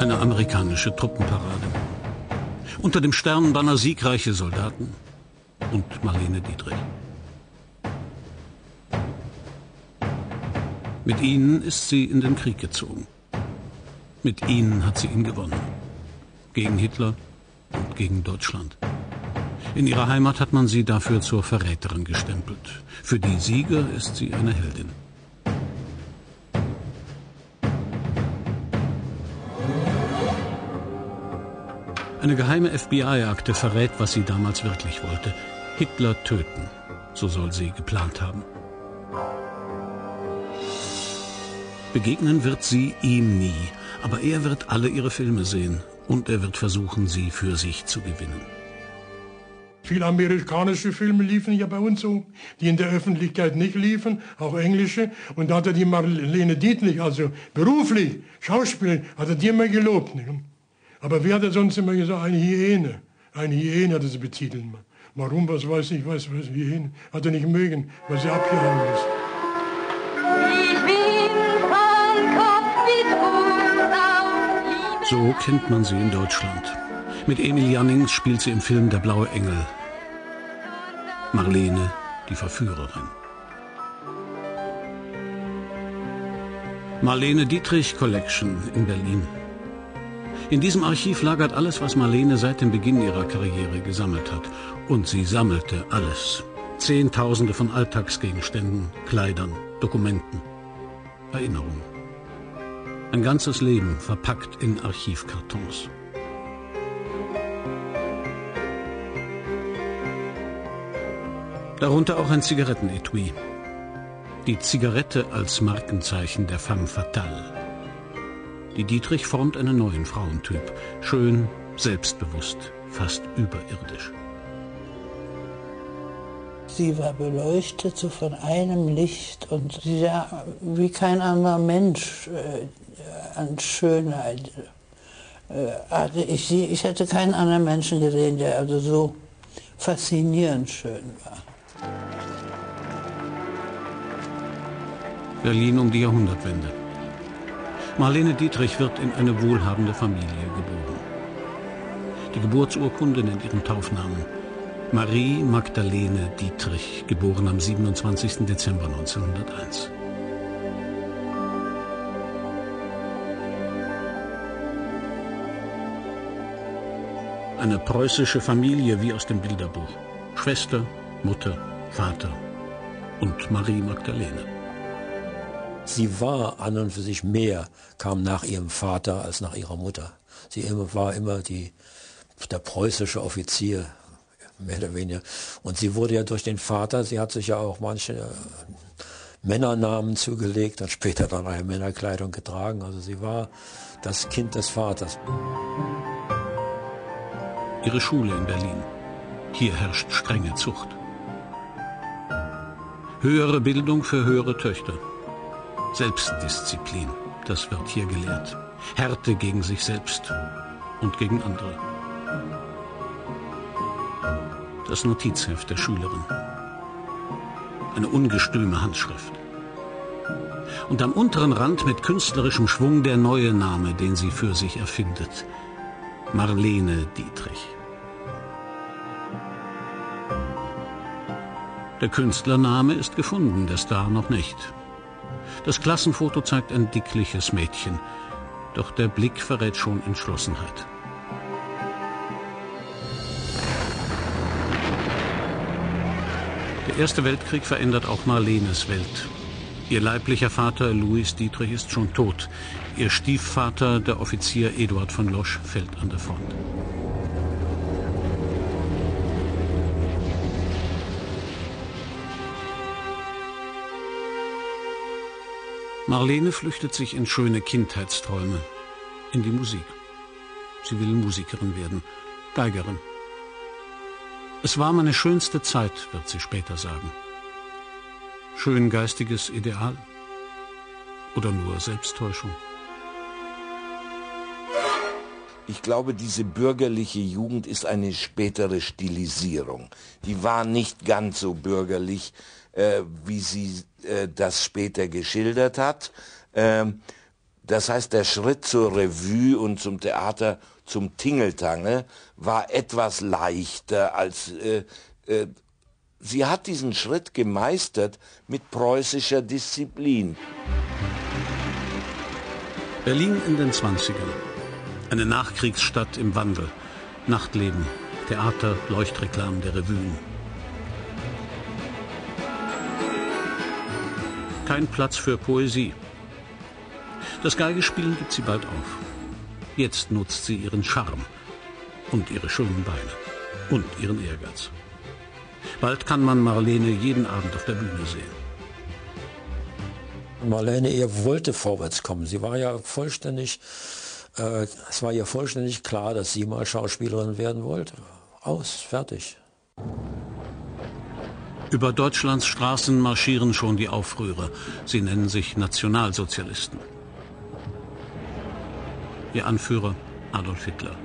Eine amerikanische Truppenparade. Unter dem Sternenbanner siegreiche Soldaten und Marlene Dietrich. Mit ihnen ist sie in den Krieg gezogen. Mit ihnen hat sie ihn gewonnen. Gegen Hitler und gegen Deutschland. In ihrer Heimat hat man sie dafür zur Verräterin gestempelt. Für die Sieger ist sie eine Heldin. Eine geheime FBI-Akte verrät, was sie damals wirklich wollte. Hitler töten. So soll sie geplant haben. Begegnen wird sie ihm nie, aber er wird alle ihre Filme sehen und er wird versuchen, sie für sich zu gewinnen. Viele amerikanische Filme liefen ja bei uns so, die in der Öffentlichkeit nicht liefen, auch englische. Und da hat er die Marlene Dietrich, also beruflich, Schauspielerin, hat er die immer gelobt. Nicht? Aber wer hat er sonst immer gesagt? Eine Hyäne. Eine Hyäne hat er sie betitelt. Warum, was weiß ich, weiß, was Hyäne. Hat er nicht mögen, weil sie abgehauen ist. So kennt man sie in Deutschland. Mit Emil Jannings spielt sie im Film Der blaue Engel. Marlene, die Verführerin. Marlene Dietrich Collection in Berlin. In diesem Archiv lagert alles, was Marlene seit dem Beginn ihrer Karriere gesammelt hat. Und sie sammelte alles. Zehntausende von Alltagsgegenständen, Kleidern, Dokumenten, Erinnerungen. Ein ganzes Leben verpackt in Archivkartons. Darunter auch ein Zigarettenetui. Die Zigarette als Markenzeichen der femme fatale. Die Dietrich formt einen neuen Frauentyp. Schön, selbstbewusst, fast überirdisch. Sie war beleuchtet so von einem Licht und sie sah wie kein anderer Mensch äh, an Schönheit. Äh, hatte ich, sie, ich hätte keinen anderen Menschen gesehen, der also so faszinierend schön war. Berlin um die Jahrhundertwende. Marlene Dietrich wird in eine wohlhabende Familie geboren. Die Geburtsurkunde nennt ihren Taufnamen. Marie Magdalene Dietrich, geboren am 27. Dezember 1901. Eine preußische Familie wie aus dem Bilderbuch. Schwester, Mutter, Vater und Marie Magdalene. Sie war an und für sich mehr, kam nach ihrem Vater als nach ihrer Mutter. Sie war immer die, der preußische Offizier, mehr oder weniger. Und sie wurde ja durch den Vater, sie hat sich ja auch manche äh, Männernamen zugelegt und später dann eine Männerkleidung getragen. Also sie war das Kind des Vaters ihre Schule in Berlin. Hier herrscht strenge Zucht. Höhere Bildung für höhere Töchter. Selbstdisziplin, das wird hier gelehrt. Härte gegen sich selbst und gegen andere. Das Notizheft der Schülerin. Eine ungestüme Handschrift. Und am unteren Rand mit künstlerischem Schwung der neue Name, den sie für sich erfindet. Marlene Dietrich. Der Künstlername ist gefunden, der Star noch nicht. Das Klassenfoto zeigt ein dickliches Mädchen, doch der Blick verrät schon Entschlossenheit. Der Erste Weltkrieg verändert auch Marlenes Welt. Ihr leiblicher Vater Louis Dietrich ist schon tot. Ihr Stiefvater, der Offizier Eduard von Losch, fällt an der Front. Marlene flüchtet sich in schöne Kindheitsträume, in die Musik. Sie will Musikerin werden, Geigerin. Es war meine schönste Zeit, wird sie später sagen schön geistiges Ideal oder nur Selbsttäuschung? Ich glaube, diese bürgerliche Jugend ist eine spätere Stilisierung. Die war nicht ganz so bürgerlich, äh, wie sie äh, das später geschildert hat. Ähm, Das heißt, der Schritt zur Revue und zum Theater, zum Tingeltange, war etwas leichter als äh, äh, sie hat diesen Schritt gemeistert mit preußischer Disziplin. Berlin in den 20ern. Eine Nachkriegsstadt im Wandel. Nachtleben, Theater, Leuchtreklamen der Revuen. Kein Platz für Poesie. Das Geigespielen gibt sie bald auf. Jetzt nutzt sie ihren Charme und ihre schönen Beine und ihren Ehrgeiz. Bald kann man Marlene jeden Abend auf der Bühne sehen. Marlene ihr wollte vorwärts kommen. Sie war ja vollständig, äh, es war ihr vollständig klar, dass sie mal Schauspielerin werden wollte. Aus, fertig. Über Deutschlands Straßen marschieren schon die Aufrührer. Sie nennen sich Nationalsozialisten. Ihr Anführer Adolf Hitler.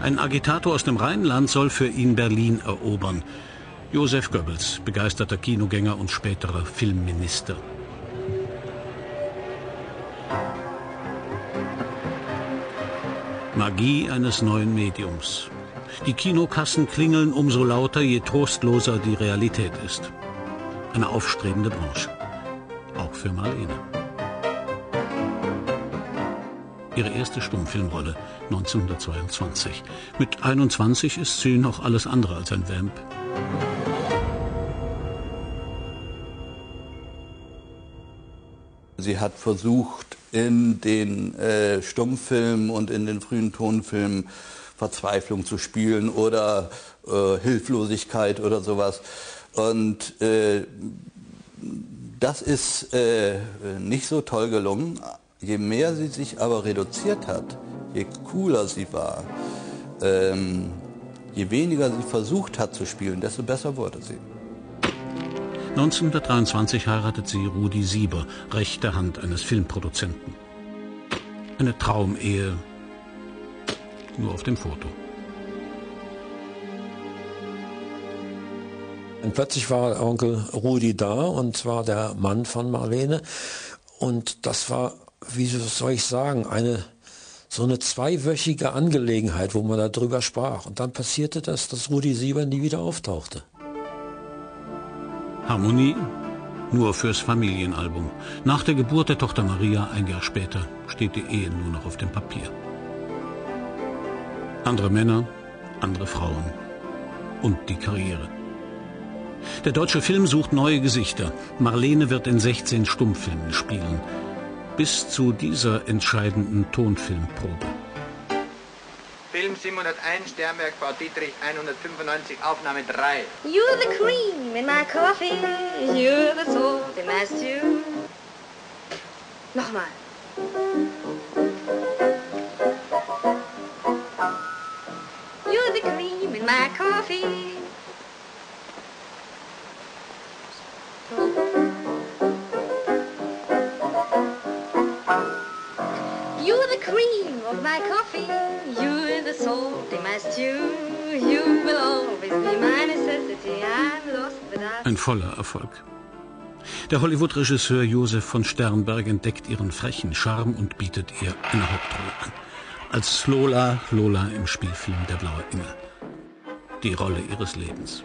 Ein Agitator aus dem Rheinland soll für ihn Berlin erobern. Josef Goebbels, begeisterter Kinogänger und späterer Filmminister. Magie eines neuen Mediums. Die Kinokassen klingeln umso lauter, je trostloser die Realität ist. Eine aufstrebende Branche. Auch für Marlene. Ihre erste Stummfilmrolle 1922. Mit 21 ist sie noch alles andere als ein Vamp. Sie hat versucht, in den äh, Stummfilmen und in den frühen Tonfilmen Verzweiflung zu spielen oder äh, Hilflosigkeit oder sowas. Und äh, das ist äh, nicht so toll gelungen. Je mehr sie sich aber reduziert hat, je cooler sie war, ähm, je weniger sie versucht hat zu spielen, desto besser wurde sie. 1923 heiratet sie Rudi Sieber, rechte Hand eines Filmproduzenten. Eine Traumehe, nur auf dem Foto. Und plötzlich war Onkel Rudi da und zwar der Mann von Marlene. Und das war, wie soll ich sagen, eine so eine zweiwöchige Angelegenheit, wo man darüber sprach. Und dann passierte das, dass Rudi Sieber nie wieder auftauchte. Harmonie nur fürs Familienalbum. Nach der Geburt der Tochter Maria ein Jahr später steht die Ehe nur noch auf dem Papier. Andere Männer, andere Frauen und die Karriere. Der deutsche Film sucht neue Gesichter. Marlene wird in 16 Stummfilmen spielen. Bis zu dieser entscheidenden Tonfilmprobe. Film 701, Sternberg, Frau Dietrich, 195, Aufnahme 3. You're the cream in my coffee, you're the salt in my stew. Nochmal. My coffee. You're the cream of my coffee, you're the salt in my stew. You will always be my necessity. I'm lost without Ein voller Erfolg. Der Hollywood-Regisseur Josef von Sternberg entdeckt ihren frechen Charme und bietet ihr eine Hauptrolle an. Als Lola, Lola im Spielfilm Der blaue Engel. Die Rolle ihres Lebens.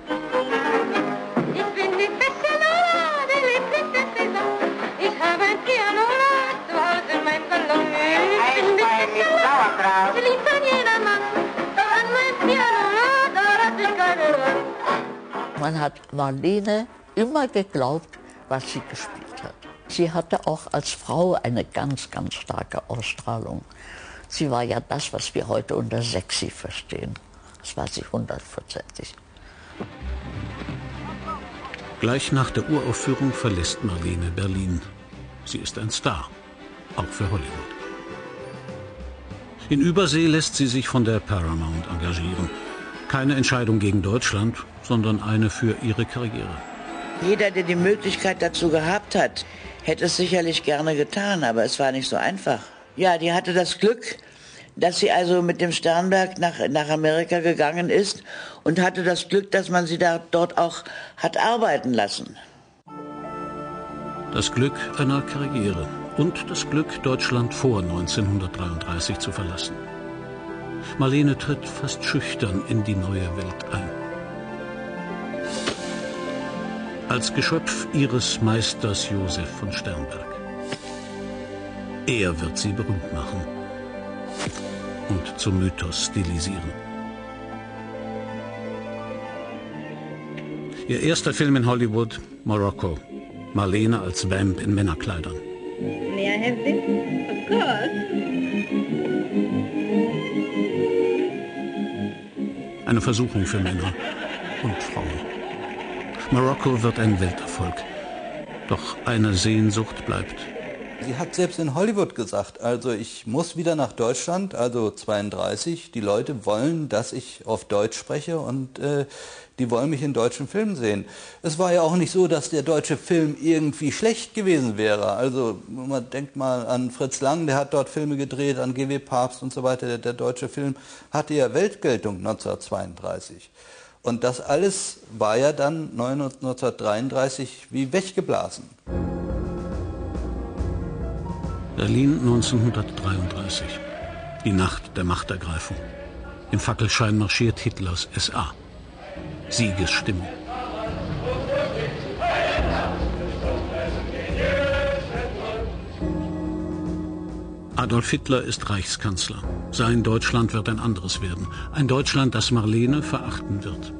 Man hat Marlene immer geglaubt, was sie gespielt hat. Sie hatte auch als Frau eine ganz, ganz starke Ausstrahlung. Sie war ja das, was wir heute unter sexy verstehen. Das war sie hundertprozentig. Gleich nach der Uraufführung verlässt Marlene Berlin. Sie ist ein Star, auch für Hollywood. In Übersee lässt sie sich von der Paramount engagieren. Keine Entscheidung gegen Deutschland, sondern eine für ihre Karriere. Jeder, der die Möglichkeit dazu gehabt hat, hätte es sicherlich gerne getan, aber es war nicht so einfach. Ja, die hatte das Glück, dass sie also mit dem Sternberg nach, nach Amerika gegangen ist und hatte das Glück, dass man sie da, dort auch hat arbeiten lassen. Das Glück einer Karriere und das Glück, Deutschland vor 1933 zu verlassen. Marlene tritt fast schüchtern in die neue Welt ein. Als Geschöpf ihres Meisters Josef von Sternberg. Er wird sie berühmt machen und zum Mythos stilisieren. Ihr erster Film in Hollywood, Morocco. Marlene als Vamp in Männerkleidern. May I have this? Of course. Eine Versuchung für Männer und Frauen. Morocco wird ein Welterfolg. Doch eine Sehnsucht bleibt. Sie hat selbst in Hollywood gesagt, also ich muss wieder nach Deutschland, also 32. Die Leute wollen, dass ich auf Deutsch spreche und äh, die wollen mich in deutschen Filmen sehen. Es war ja auch nicht so, dass der deutsche Film irgendwie schlecht gewesen wäre. Also man denkt mal an Fritz Lang, der hat dort Filme gedreht, an G.W. Papst und so weiter. Der, der deutsche Film hatte ja Weltgeltung 1932. Und das alles war ja dann 1933 wie weggeblasen. Berlin 1933. Die Nacht der Machtergreifung. Im Fackelschein marschiert Hitlers SA. Siegesstimmung. Adolf Hitler ist Reichskanzler. Sein Deutschland wird ein anderes werden. Ein Deutschland, das Marlene verachten wird.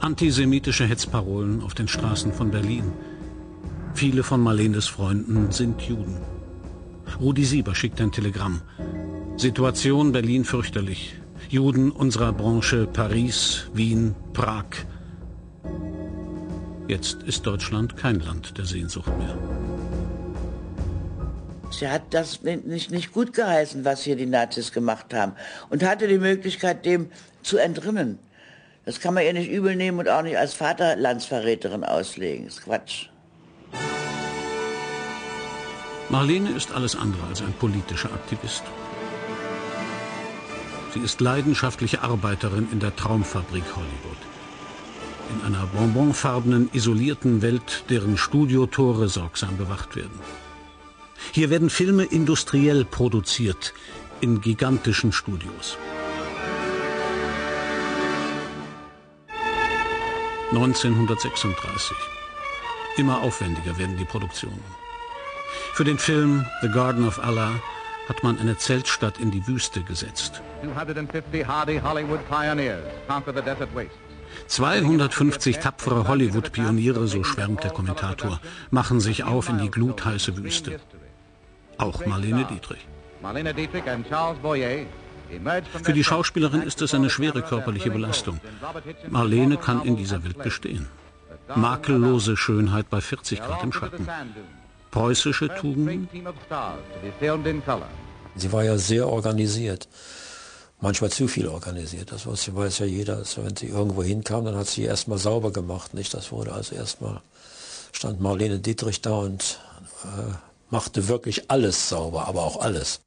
Antisemitische Hetzparolen auf den Straßen von Berlin. Viele von Marlenes Freunden sind Juden. Rudi Sieber schickt ein Telegramm. Situation Berlin fürchterlich. Juden unserer Branche Paris, Wien, Prag. Jetzt ist Deutschland kein Land der Sehnsucht mehr. Sie hat das nicht, nicht gut geheißen, was hier die Nazis gemacht haben. Und hatte die Möglichkeit, dem zu entrinnen. Das kann man ihr nicht übel nehmen und auch nicht als Vaterlandsverräterin auslegen. Das ist Quatsch. Marlene ist alles andere als ein politischer Aktivist. Sie ist leidenschaftliche Arbeiterin in der Traumfabrik Hollywood. In einer bonbonfarbenen, isolierten Welt, deren Studiotore sorgsam bewacht werden. Hier werden Filme industriell produziert, in gigantischen Studios. 1936. Immer aufwendiger werden die Produktionen. Für den Film The Garden of Allah hat man eine Zeltstadt in die Wüste gesetzt. 250 tapfere Hollywood-Pioniere, so schwärmt der Kommentator, machen sich auf in die glutheiße Wüste. Auch Marlene Dietrich. Für die Schauspielerin ist es eine schwere körperliche Belastung. Marlene kann in dieser Welt bestehen. Makellose Schönheit bei 40 Grad im Schatten preußische Tugenden? Sie war ja sehr organisiert. Manchmal zu viel organisiert. Das weiß ja jeder. Also wenn sie irgendwo hinkam, dann hat sie erstmal sauber gemacht. Nicht? Das wurde also erstmal, stand Marlene Dietrich da und äh, machte wirklich alles sauber, aber auch alles.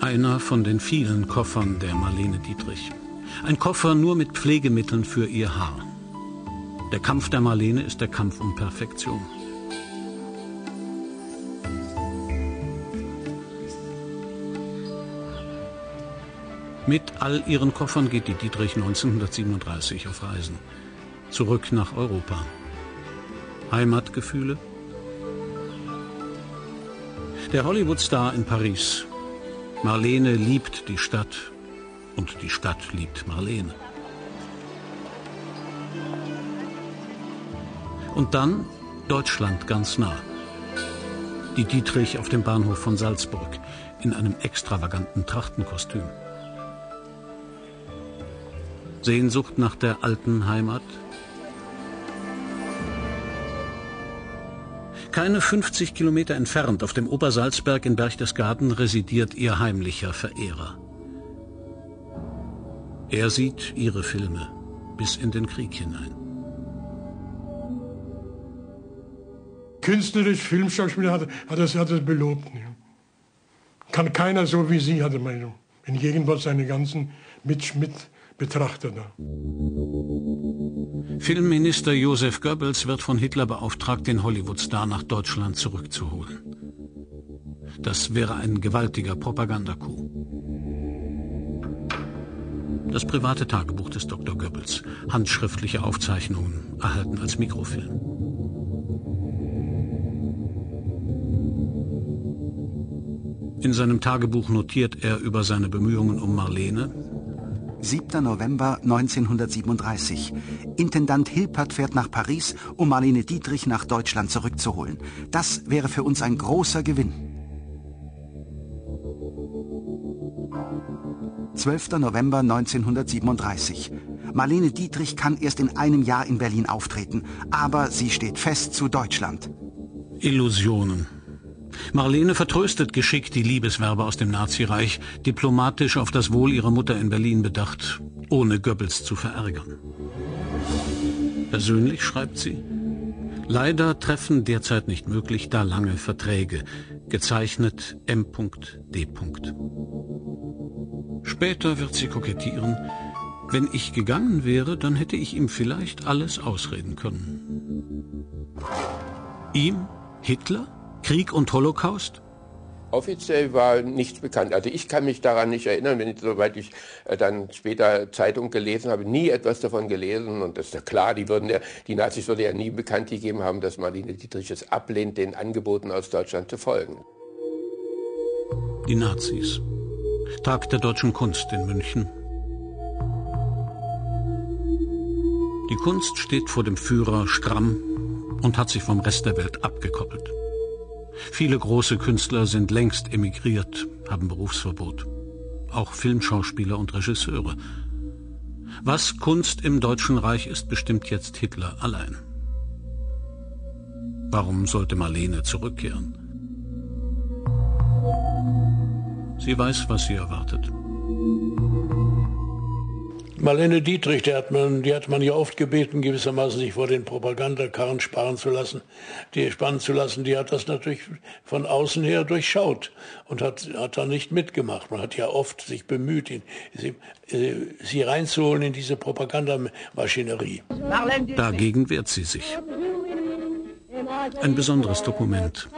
Einer von den vielen Koffern der Marlene Dietrich. Ein Koffer nur mit Pflegemitteln für ihr Haar. Der Kampf der Marlene ist der Kampf um Perfektion. Mit all ihren Koffern geht die Dietrich 1937 auf Reisen. Zurück nach Europa. Heimatgefühle? Der Hollywood-Star in Paris. Marlene liebt die Stadt und die Stadt liebt Marlene. Und dann Deutschland ganz nah. Die Dietrich auf dem Bahnhof von Salzburg in einem extravaganten Trachtenkostüm. Sehnsucht nach der alten Heimat? Keine 50 Kilometer entfernt auf dem Obersalzberg in Berchtesgaden residiert ihr heimlicher Verehrer. Er sieht ihre Filme bis in den Krieg hinein. Künstlerisch, Filmschauspieler hat, hat, das, hat das belobt. Ja. Kann keiner so wie sie, hatte Meinung. In Gegenwart seine ganzen Mitbetrachter Mit da. Filmminister Josef Goebbels wird von Hitler beauftragt, den Hollywood-Star nach Deutschland zurückzuholen. Das wäre ein gewaltiger Propagandacoup. Das private Tagebuch des Dr. Goebbels, handschriftliche Aufzeichnungen, erhalten als Mikrofilm. In seinem Tagebuch notiert er über seine Bemühungen um Marlene. 7. November 1937. Intendant Hilpert fährt nach Paris, um Marlene Dietrich nach Deutschland zurückzuholen. Das wäre für uns ein großer Gewinn. 12. November 1937. Marlene Dietrich kann erst in einem Jahr in Berlin auftreten, aber sie steht fest zu Deutschland. Illusionen. Marlene vertröstet geschickt die Liebeswerbe aus dem Nazireich, diplomatisch auf das Wohl ihrer Mutter in Berlin bedacht, ohne Goebbels zu verärgern. Persönlich schreibt sie, leider treffen derzeit nicht möglich da lange Verträge, gezeichnet M.D. Später wird sie kokettieren, wenn ich gegangen wäre, dann hätte ich ihm vielleicht alles ausreden können. Ihm, Hitler? Krieg und Holocaust? Offiziell war nichts bekannt. Also ich kann mich daran nicht erinnern, wenn ich, soweit ich äh, dann später Zeitung gelesen habe, nie etwas davon gelesen. Und das ist ja klar, die, würden ja, die Nazis würden ja nie bekannt gegeben haben, dass Marlene Dietrich es ablehnt, den Angeboten aus Deutschland zu folgen. Die Nazis. Tag der deutschen Kunst in München. Die Kunst steht vor dem Führer stramm und hat sich vom Rest der Welt abgekoppelt. Viele große Künstler sind längst emigriert, haben Berufsverbot. Auch Filmschauspieler und Regisseure. Was Kunst im Deutschen Reich ist, bestimmt jetzt Hitler allein. Warum sollte Marlene zurückkehren? Sie weiß, was sie erwartet. Marlene Dietrich, die hat, man, die hat man ja oft gebeten, gewissermaßen sich vor den Propagandakarren sparen zu lassen, die spannen zu lassen. Die hat das natürlich von außen her durchschaut und hat, hat da nicht mitgemacht. Man hat ja oft sich bemüht, ihn, sie, sie reinzuholen in diese Propagandamaschinerie. Dagegen wehrt sie sich. Ein besonderes Dokument.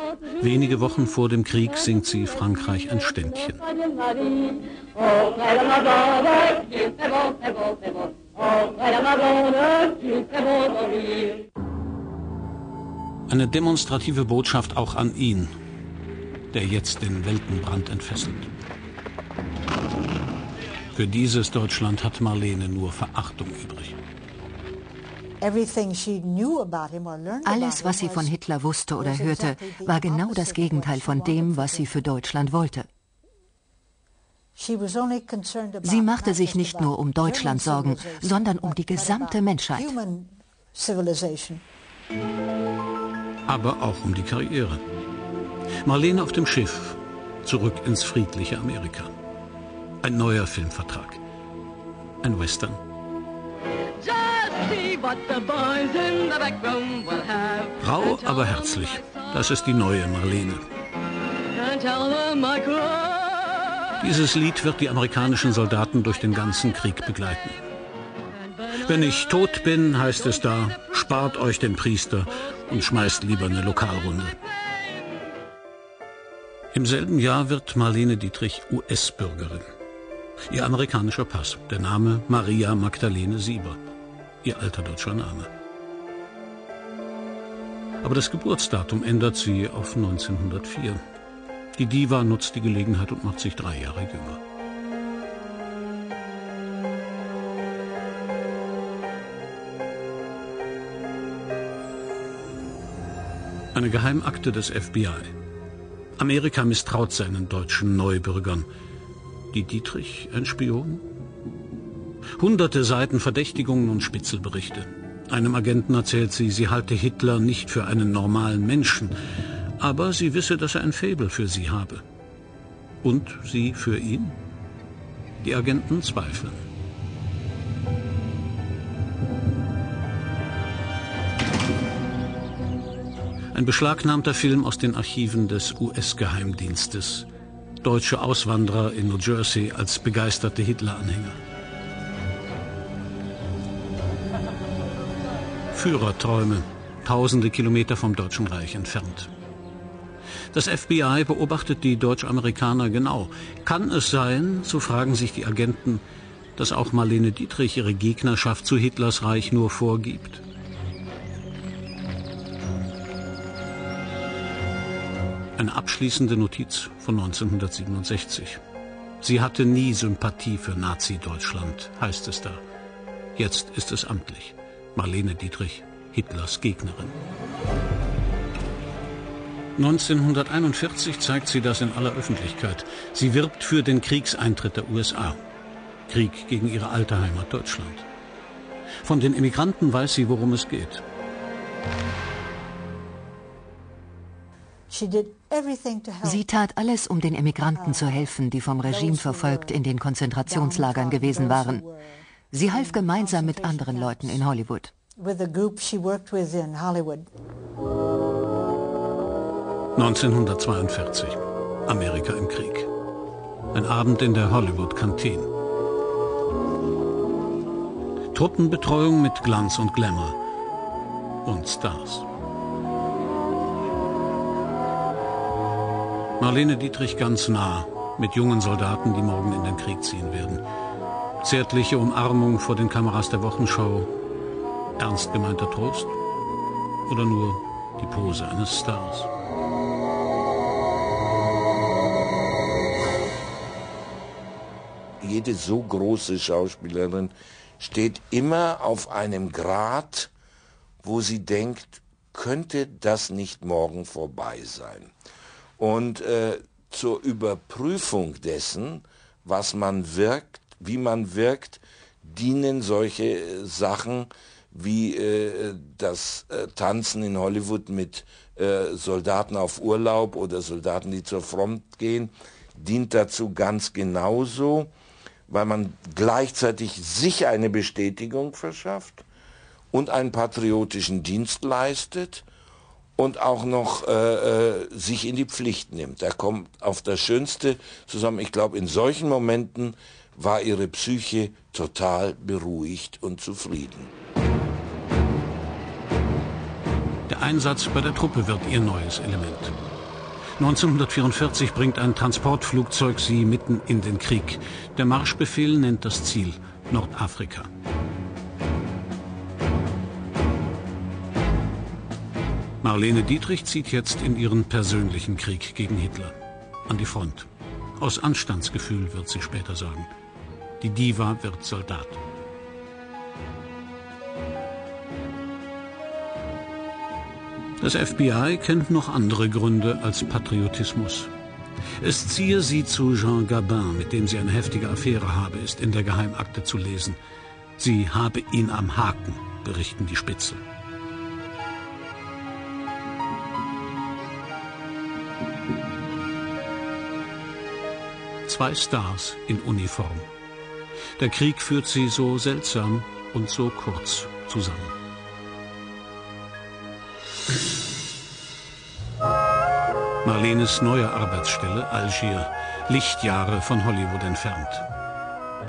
Wenige Wochen vor dem Krieg singt sie Frankreich ein Ständchen. Eine demonstrative Botschaft auch an ihn, der jetzt den Weltenbrand entfesselt. Für dieses Deutschland hat Marlene nur Verachtung übrig. Alles, was sie von Hitler wusste oder hörte, war genau das Gegenteil von dem, was sie für Deutschland wollte. Sie machte sich nicht nur um Deutschland Sorgen, sondern um die gesamte Menschheit. Aber auch um die Karriere. Marlene auf dem Schiff, zurück ins friedliche Amerika. Ein neuer Filmvertrag. Ein Western. Rau, aber herzlich. Das ist die neue Marlene. Dieses Lied wird die amerikanischen Soldaten durch den ganzen Krieg begleiten. Wenn ich tot bin, heißt es da, spart euch den Priester und schmeißt lieber eine Lokalrunde. Im selben Jahr wird Marlene Dietrich US-Bürgerin. Ihr amerikanischer Pass, der Name Maria Magdalene Sieber ihr alter deutscher Name. Aber das Geburtsdatum ändert sie auf 1904. Die Diva nutzt die Gelegenheit und macht sich drei Jahre jünger. Eine Geheimakte des FBI. Amerika misstraut seinen deutschen Neubürgern. Die Dietrich ein Spion? Hunderte Seiten Verdächtigungen und Spitzelberichte. Einem Agenten erzählt sie, sie halte Hitler nicht für einen normalen Menschen, aber sie wisse, dass er ein Faible für sie habe. Und sie für ihn? Die Agenten zweifeln. Ein beschlagnahmter Film aus den Archiven des US-Geheimdienstes. Deutsche Auswanderer in New Jersey als begeisterte Hitler-Anhänger. Führerträume, tausende Kilometer vom Deutschen Reich entfernt. Das FBI beobachtet die Deutsch-Amerikaner genau. Kann es sein, so fragen sich die Agenten, dass auch Marlene Dietrich ihre Gegnerschaft zu Hitlers Reich nur vorgibt? Eine abschließende Notiz von 1967. Sie hatte nie Sympathie für Nazi-Deutschland, heißt es da. Jetzt ist es amtlich. Marlene Dietrich, Hitlers Gegnerin. 1941 zeigt sie das in aller Öffentlichkeit. Sie wirbt für den Kriegseintritt der USA. Krieg gegen ihre alte Heimat Deutschland. Von den Emigranten weiß sie, worum es geht. Sie tat alles, um den Emigranten zu helfen, die vom Regime verfolgt in den Konzentrationslagern gewesen waren. Sie half gemeinsam mit anderen Leuten in Hollywood. 1942. Amerika im Krieg. Ein Abend in der Hollywood-Kantine. Truppenbetreuung mit Glanz und Glamour. Und Stars. Marlene Dietrich ganz nah mit jungen Soldaten, die morgen in den Krieg ziehen werden. Zärtliche Umarmung vor den Kameras der Wochenschau. Ernst gemeinter Trost? Oder nur die Pose eines Stars? jede so große Schauspielerin steht immer auf einem Grad, wo sie denkt, könnte das nicht morgen vorbei sein? Und äh, zur Überprüfung dessen, was man wirkt, wie man wirkt, dienen solche äh, Sachen wie äh, das äh, Tanzen in Hollywood mit äh, Soldaten auf Urlaub oder Soldaten, die zur Front gehen, dient dazu ganz genauso weil man gleichzeitig sich eine Bestätigung verschafft und einen patriotischen Dienst leistet und auch noch äh, äh, sich in die Pflicht nimmt. Er kommt auf das Schönste zusammen. Ich glaube, in solchen Momenten war ihre Psyche total beruhigt und zufrieden. Der Einsatz bei der Truppe wird ihr neues Element. 1944 bringt ein Transportflugzeug sie mitten in den Krieg. Der Marschbefehl nennt das Ziel Nordafrika. Marlene Dietrich zieht jetzt in ihren persönlichen Krieg gegen Hitler. An die Front. Aus Anstandsgefühl wird sie später sagen. Die Diva wird Soldat. Das FBI kennt noch andere Gründe als Patriotismus. Es ziehe sie zu Jean Gabin, mit dem sie eine heftige Affäre habe, ist in der Geheimakte zu lesen. Sie habe ihn am Haken, berichten die Spitzel. Zwei Stars in Uniform. Der Krieg führt sie so seltsam und so kurz zusammen. Marlenes neue Arbeitsstelle, Algier, Lichtjahre von Hollywood entfernt.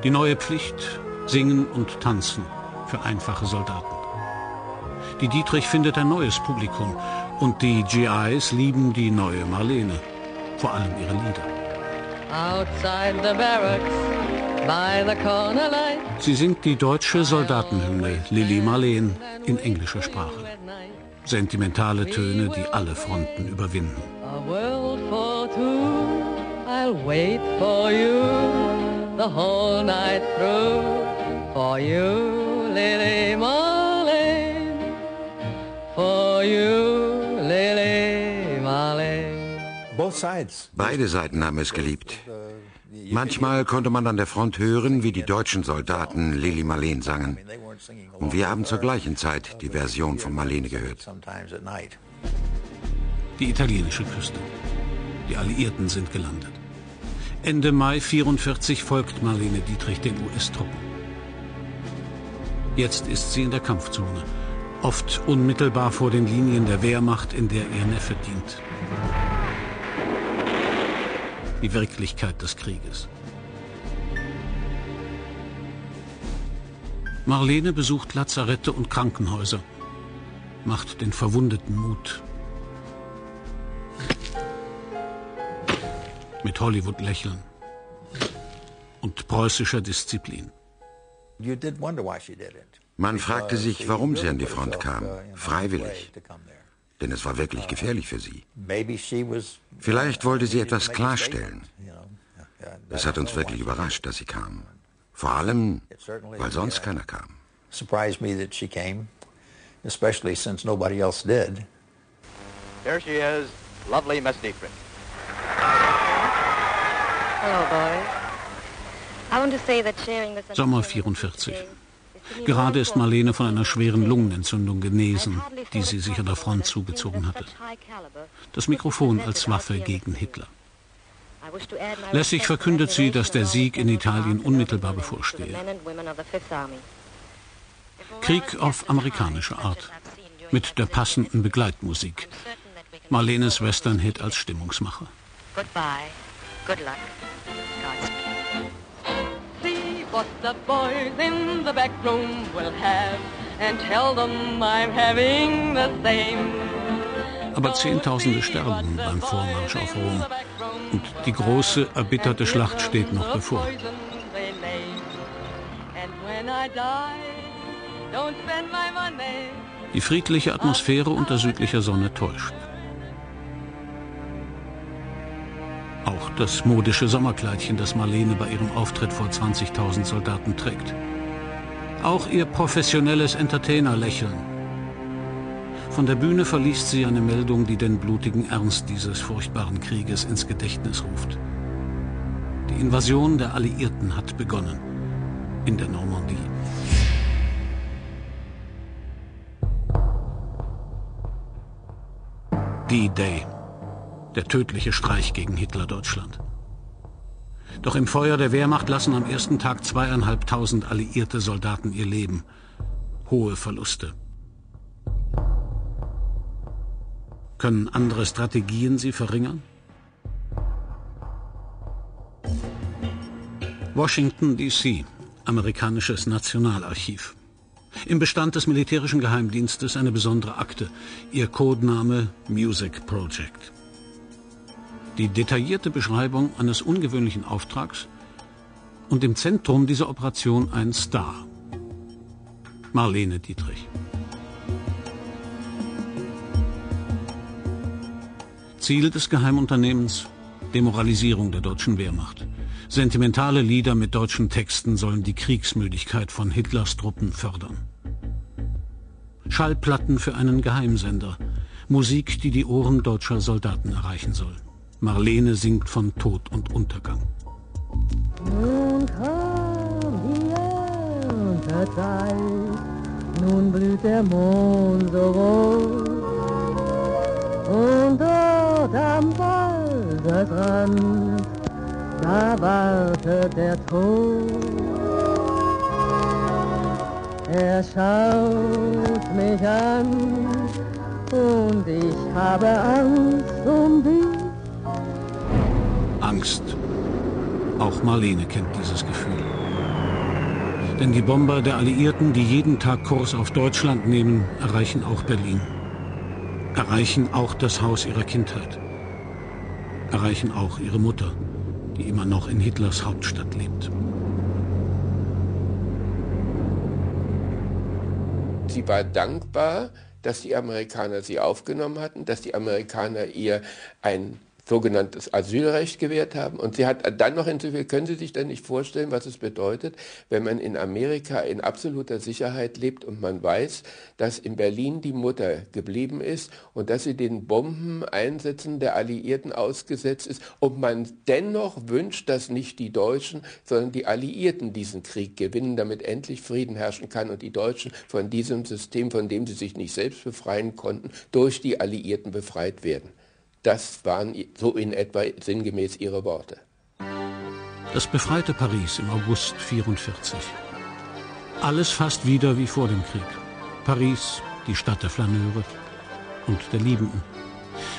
Die neue Pflicht, singen und tanzen für einfache Soldaten. Die Dietrich findet ein neues Publikum und die GIs lieben die neue Marlene, vor allem ihre Lieder. Sie singt die deutsche Soldatenhymne Lili Marleen in englischer Sprache. Sentimentale Töne, die alle Fronten überwinden. Beide Seiten haben es geliebt. Manchmal konnte man an der Front hören, wie die deutschen Soldaten Lili Marleen sangen. Und wir haben zur gleichen Zeit die Version von Marlene gehört. Die italienische Küste. Die Alliierten sind gelandet. Ende Mai 1944 folgt Marlene Dietrich den US-Truppen. Jetzt ist sie in der Kampfzone, oft unmittelbar vor den Linien der Wehrmacht, in der ihr Neffe dient. Die Wirklichkeit des Krieges. Marlene besucht Lazarette und Krankenhäuser. macht den Verwundeten Mut. Mit Hollywood-Lächeln und preußischer Disziplin. Man fragte sich, warum sie an die Front kam, freiwillig. Denn es war wirklich gefährlich für sie. Vielleicht wollte sie etwas klarstellen. Es hat uns wirklich überrascht, dass sie kam. Vor allem, weil sonst keiner kam. Surprised me that she came, especially since nobody else did. Here she is, lovely Miss Dietrich. Hello, boys. I want to say that sharing this Sommer 44. Gerade ist Marlene von einer schweren Lungenentzündung genesen, die sie sich an der Front zugezogen hatte. Das Mikrofon als Waffe gegen Hitler. Lässig verkündet sie, dass der Sieg in Italien unmittelbar bevorstehe. Krieg auf amerikanische Art, mit der passenden Begleitmusik. Marlenes Western-Hit als Stimmungsmacher. Goodbye. Good luck. What the boys in the back room will have and tell them I'm having the same. Aber Zehntausende sterben beim Vormarsch auf Rom. Und die große, erbitterte Schlacht steht noch bevor. Die friedliche Atmosphäre unter südlicher Sonne täuscht. Auch das modische Sommerkleidchen, das Marlene bei ihrem Auftritt vor 20.000 Soldaten trägt. Auch ihr professionelles Entertainer-Lächeln. Von der Bühne verliest sie eine Meldung, die den blutigen Ernst dieses furchtbaren Krieges ins Gedächtnis ruft. Die Invasion der Alliierten hat begonnen. In der Normandie. D-Day. Der tödliche Streich gegen Hitler-Deutschland. Doch im Feuer der Wehrmacht lassen am ersten Tag zweieinhalbtausend alliierte Soldaten ihr Leben. Hohe Verluste. Können andere Strategien sie verringern? Washington, D.C., amerikanisches Nationalarchiv. Im Bestand des militärischen Geheimdienstes eine besondere Akte, ihr Codename Music Project. Die detaillierte Beschreibung eines ungewöhnlichen Auftrags und im Zentrum dieser Operation ein Star. Marlene Dietrich. Ziel des Geheimunternehmens Demoralisierung der deutschen Wehrmacht. Sentimentale Lieder mit deutschen Texten sollen die Kriegsmüdigkeit von Hitlers Truppen fördern. Schallplatten für einen Geheimsender. Musik, die die Ohren deutscher Soldaten erreichen soll. Marlene singt von Tod und Untergang. Nun kam die Erntezeit, nun blüht der Mond so rot. Und dort am Waldersrand, da wartet der Tod. Er schaut mich an und ich habe Angst um dich. Auch Marlene kennt dieses Gefühl. Denn die Bomber der Alliierten, die jeden Tag Kurs auf Deutschland nehmen, erreichen auch Berlin. Erreichen auch das Haus ihrer Kindheit. Erreichen auch ihre Mutter, die immer noch in Hitlers Hauptstadt lebt. Sie war dankbar, dass die Amerikaner sie aufgenommen hatten, dass die Amerikaner ihr ein sogenanntes Asylrecht gewährt haben. Und sie hat dann noch hinzugefügt, können Sie sich denn nicht vorstellen, was es bedeutet, wenn man in Amerika in absoluter Sicherheit lebt und man weiß, dass in Berlin die Mutter geblieben ist und dass sie den Bombeneinsätzen der Alliierten ausgesetzt ist und man dennoch wünscht, dass nicht die Deutschen, sondern die Alliierten diesen Krieg gewinnen, damit endlich Frieden herrschen kann und die Deutschen von diesem System, von dem sie sich nicht selbst befreien konnten, durch die Alliierten befreit werden. Das waren so in etwa sinngemäß ihre Worte. Das befreite Paris im August 44. Alles fast wieder wie vor dem Krieg. Paris, die Stadt der Flaneure und der Liebenden.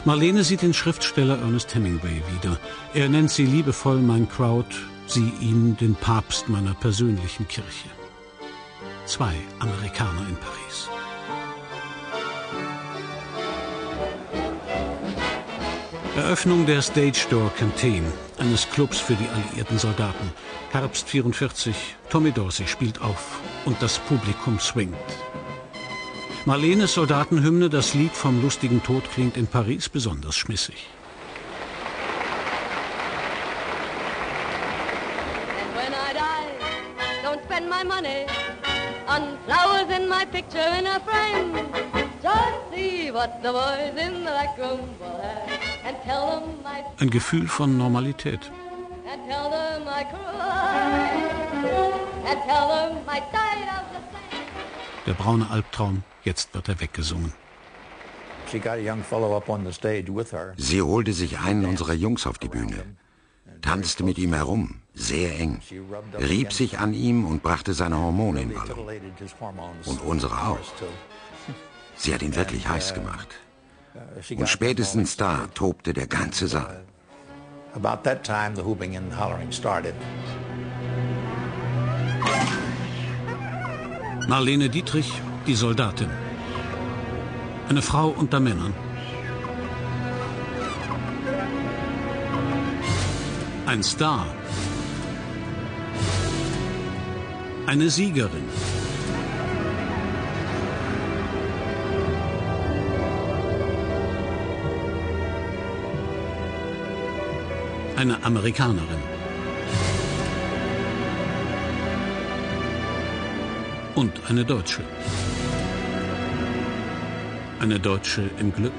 Marlene sieht den Schriftsteller Ernest Hemingway wieder. Er nennt sie liebevoll mein Crowd, sie ihn den Papst meiner persönlichen Kirche. Zwei Amerikaner in Paris. Eröffnung der Stage Door Canteen, eines Clubs für die alliierten Soldaten. Herbst 44, Tommy Dorsey spielt auf und das Publikum swingt. Marlenes Soldatenhymne, das Lied vom lustigen Tod, klingt in Paris besonders schmissig. Picture in a frame. Just see what the boys in the back room will have Ein Gefühl von Normalität. Der braune Albtraum, jetzt wird er weggesungen. Sie holte sich einen unserer Jungs auf die Bühne, tanzte mit ihm herum, sehr eng, rieb sich an ihm und brachte seine Hormone in hormones. Und unsere auch. Sie hat ihn wirklich heiß gemacht. Und spätestens da tobte der ganze Saal. About that time, the whooping and hollering started. Marlene Dietrich, die Soldatin. Eine Frau unter Männern. Ein Star. Eine Siegerin. Eine Amerikanerin. Und eine Deutsche. Eine Deutsche im Glück.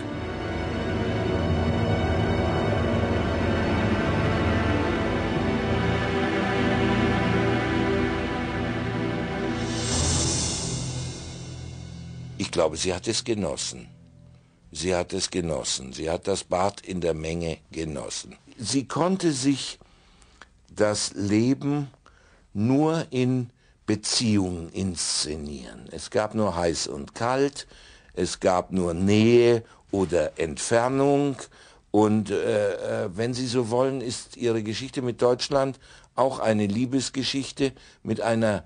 Ich glaube, sie hat es genossen. Sie hat es genossen. Sie hat das Bad in der Menge genossen. Sie konnte sich das Leben nur in Beziehungen inszenieren. Es gab nur heiß und kalt, es gab nur Nähe oder Entfernung. Und äh, äh, wenn Sie so wollen, ist Ihre Geschichte mit Deutschland auch eine Liebesgeschichte mit einer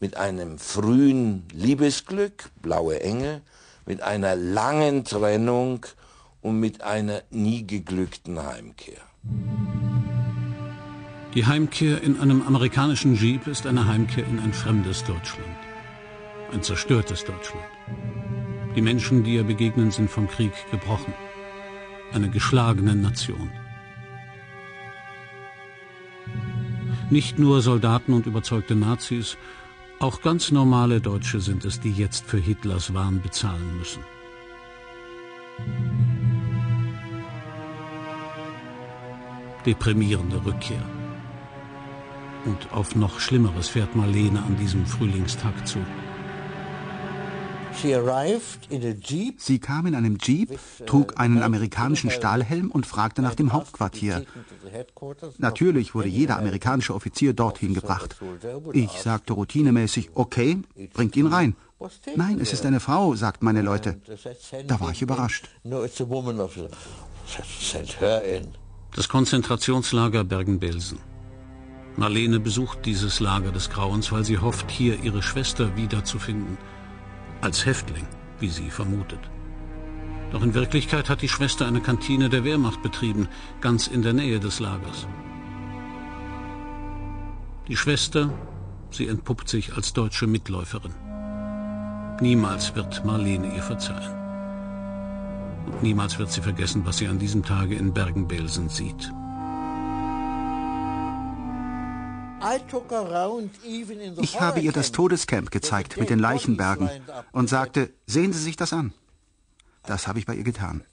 mit einem frühen Liebesglück, blaue Engel, mit einer langen Trennung und mit einer nie geglückten Heimkehr. Die Heimkehr in einem amerikanischen Jeep ist eine Heimkehr in ein fremdes Deutschland. Ein zerstörtes Deutschland. Die Menschen, die ihr begegnen, sind vom Krieg gebrochen. Eine geschlagene Nation. Nicht nur Soldaten und überzeugte Nazis, auch ganz normale Deutsche sind es, die jetzt für Hitlers Wahn bezahlen müssen. Deprimierende Rückkehr. Und auf noch Schlimmeres fährt Marlene an diesem Frühlingstag zu. Sie kam in einem Jeep, trug einen amerikanischen Stahlhelm und fragte nach dem Hauptquartier. Natürlich wurde jeder amerikanische Offizier dorthin gebracht. Ich sagte routinemäßig, okay, bringt ihn rein. Nein, es ist eine Frau, sagten meine Leute. Da war ich überrascht. Das Konzentrationslager Bergen-Belsen. Marlene besucht dieses Lager des Grauens, weil sie hofft, hier ihre Schwester wiederzufinden. Als Häftling, wie sie vermutet. Doch in Wirklichkeit hat die Schwester eine Kantine der Wehrmacht betrieben, ganz in der Nähe des Lagers. Die Schwester, sie entpuppt sich als deutsche Mitläuferin. Niemals wird Marlene ihr verzeihen. Und niemals wird sie vergessen, was sie an diesem Tage in Bergen-Belsen sieht. Ich habe ihr das Todescamp gezeigt mit den Leichenbergen und sagte, sehen Sie sich das an. Das habe ich bei ihr getan.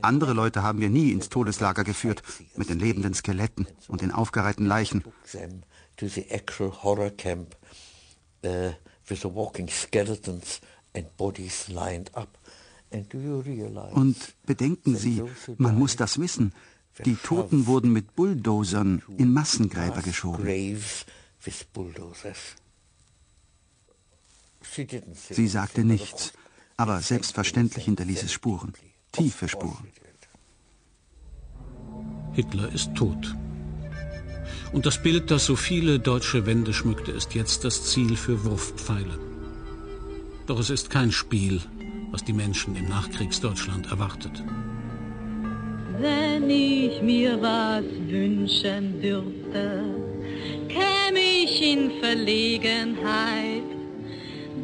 Andere Leute haben wir nie ins Todeslager geführt, mit den lebenden Skeletten und den aufgereihten Leichen. uh, Und bedenken Sie, man muss das wissen, die Toten wurden mit Bulldozern in Massengräber geschoben. Sie sagte nichts, aber selbstverständlich hinterließ es Spuren, tiefe Spuren. Hitler ist tot. Und das Bild, das so viele deutsche Wände schmückte, ist jetzt das Ziel für Wurfpfeile. Doch es ist kein Spiel, was die Menschen im Nachkriegsdeutschland erwartet. Wenn ich mir was wünschen dürfte, käme ich in Verlegenheit,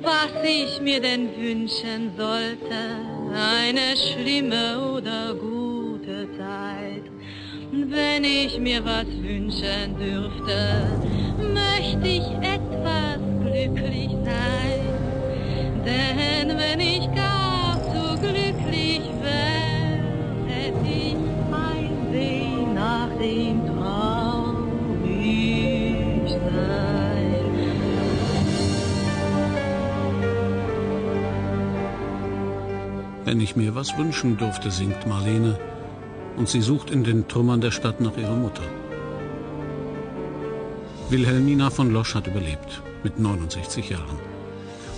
was ich mir denn wünschen sollte, eine schlimme oder gute Zeit. Wenn ich mir was wünschen dürfte, möchte ich etwas glücklich sein. Denn wenn ich gar zu glücklich wäre, Wenn ich mir was wünschen durfte, singt Marlene, und sie sucht in den Trümmern der Stadt nach ihrer Mutter. Wilhelmina von Losch hat überlebt, mit 69 Jahren.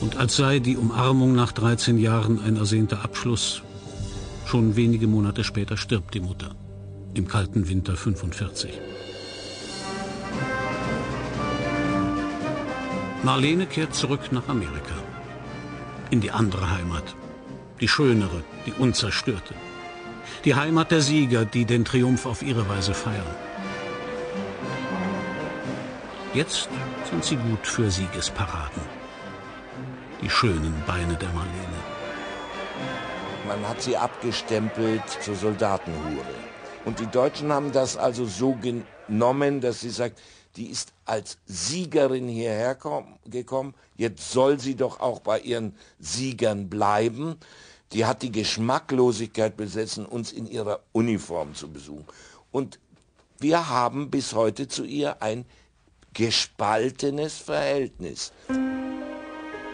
Und als sei die Umarmung nach 13 Jahren ein ersehnter Abschluss, schon wenige Monate später stirbt die Mutter, im kalten Winter 45. Marlene kehrt zurück nach Amerika, in die andere Heimat, die schönere, die unzerstörte. Die Heimat der Sieger, die den Triumph auf ihre Weise feiern. Jetzt sind sie gut für Siegesparaden. Die schönen Beine der Marlene. Man hat sie abgestempelt zur Soldatenhure. Und die Deutschen haben das also so genommen, dass sie sagt, die ist als Siegerin hierher gekommen, jetzt soll sie doch auch bei ihren Siegern bleiben. Die hat die Geschmacklosigkeit besessen, uns in ihrer Uniform zu besuchen. Und wir haben bis heute zu ihr ein gespaltenes Verhältnis.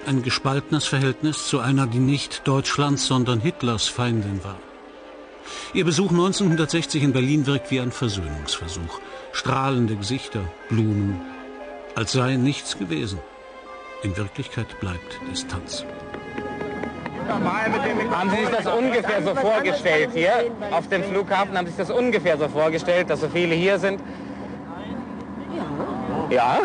Ein gespaltenes Verhältnis zu einer, die nicht Deutschlands, sondern Hitlers Feindin war. Ihr Besuch 1960 in Berlin wirkt wie ein Versöhnungsversuch. Strahlende Gesichter, Blumen, als sei nichts gewesen. In Wirklichkeit bleibt Distanz. Haben Sie sich das ungefähr so vorgestellt hier auf dem Flughafen? Haben Sie sich das ungefähr so vorgestellt, dass so viele hier sind? Ja. Ja?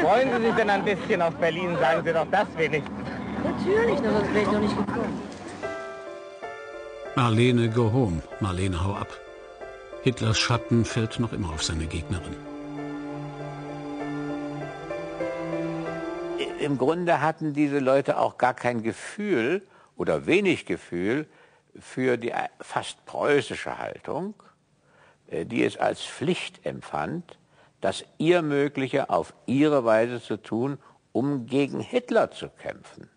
Freuen Sie sich denn ein bisschen auf Berlin? Sagen Sie doch das wenigstens. Natürlich, sonst wäre ich noch nicht gekommen. Marlene, go home. Marlene, hau ab. Hitlers Schatten fällt noch immer auf seine Gegnerin. Im Grunde hatten diese Leute auch gar kein Gefühl oder wenig Gefühl für die fast preußische Haltung, äh, die es als Pflicht empfand, das ihr Mögliche auf ihre Weise zu tun, um gegen Hitler zu kämpfen.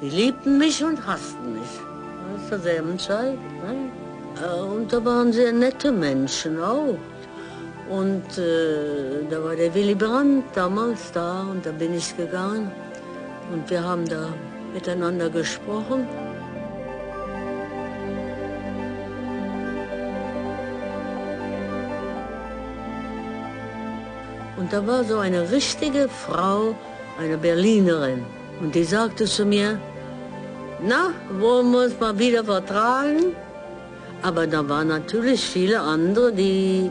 Die liebten mich und hassten mich. Zur selben Zeit. Ne? Äh, Und da waren sehr nette Menschen auch. Und äh, da war der Willy Brandt damals da und da bin ich gegangen. Und wir haben da miteinander gesprochen. Und da war so eine richtige Frau, eine Berlinerin. Und die sagte zu mir, na, wir uns mal wieder vertragen? Aber da waren natürlich viele andere, die,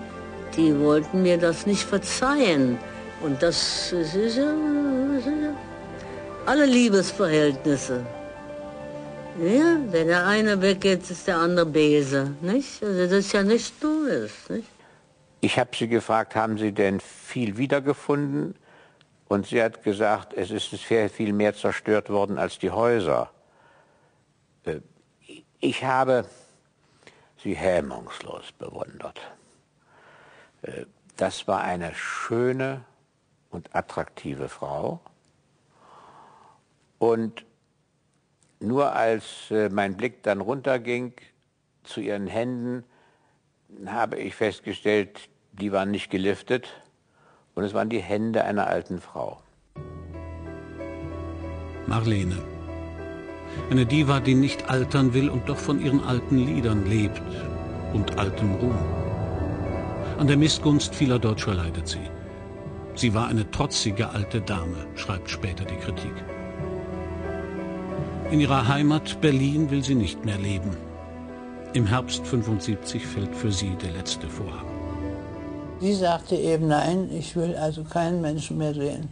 die wollten mir das nicht verzeihen. Und das ist ja, das ist ja alle Liebesverhältnisse. Ja, wenn der eine weggeht, ist der andere böse, nicht? Also das ist ja nichts Neues, nicht? Ich habe sie gefragt, haben Sie denn viel wiedergefunden? Und sie hat gesagt, es ist sehr viel mehr zerstört worden als die Häuser. Äh, Ich habe sie hemmungslos bewundert. Äh, Das war eine schöne und attraktive Frau. Und nur als äh, mein Blick dann runterging zu ihren Händen, habe ich festgestellt, die waren nicht geliftet und es waren die Hände einer alten Frau. Marlene. Eine Diva, die nicht altern will und doch von ihren alten Liedern lebt und altem Ruhm. An der Missgunst vieler Deutscher leidet sie. Sie war eine trotzige alte Dame, schreibt später die Kritik. In ihrer Heimat Berlin will sie nicht mehr leben. Im Herbst 75 fällt für sie der letzte Vorhang. Sie sagte eben, nein, ich will also keinen Menschen mehr sehen,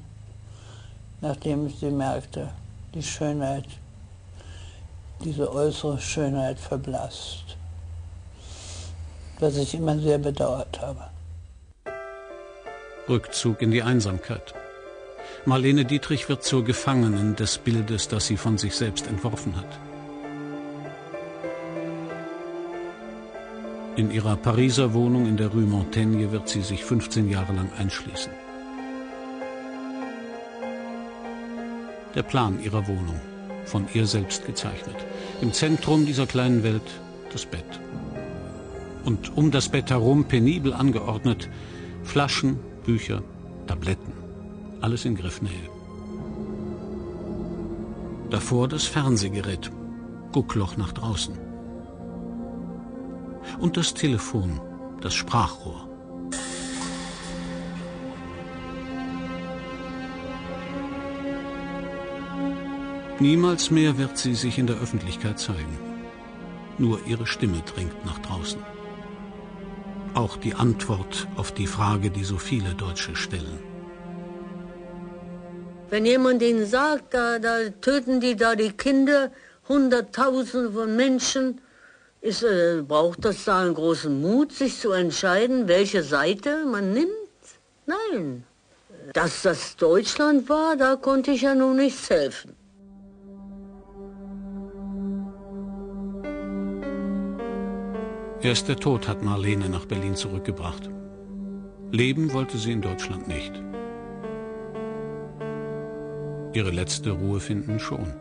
nachdem sie merkte, die Schönheit, diese äußere Schönheit verblasst. was ich immer sehr bedauert habe. Rückzug in die Einsamkeit. Marlene Dietrich wird zur Gefangenen des Bildes, das sie von sich selbst entworfen hat. In ihrer Pariser Wohnung in der Rue Montaigne wird sie sich 15 Jahre lang einschließen. Der Plan ihrer Wohnung, von ihr selbst gezeichnet. Im Zentrum dieser kleinen Welt das Bett. Und um das Bett herum penibel angeordnet Flaschen, Bücher, Tabletten. Alles in Griffnähe. Davor das Fernsehgerät, Guckloch nach draußen. Und das Telefon, das Sprachrohr. Niemals mehr wird sie sich in der Öffentlichkeit zeigen. Nur ihre Stimme dringt nach draußen. Auch die Antwort auf die Frage, die so viele Deutsche stellen. Wenn jemand ihnen sagt, da, da töten die da die Kinder, Hunderttausende von Menschen, ist, äh, braucht das da einen großen Mut, sich zu entscheiden, welche Seite man nimmt? Nein. Dass das Deutschland war, da konnte ich ja nun nichts helfen. Erst der Tod hat Marlene nach Berlin zurückgebracht. Leben wollte sie in Deutschland nicht. Ihre letzte Ruhe finden schon.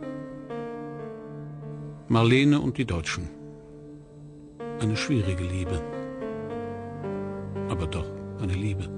Marlene und die Deutschen. Eine schwierige Liebe. Aber doch eine Liebe.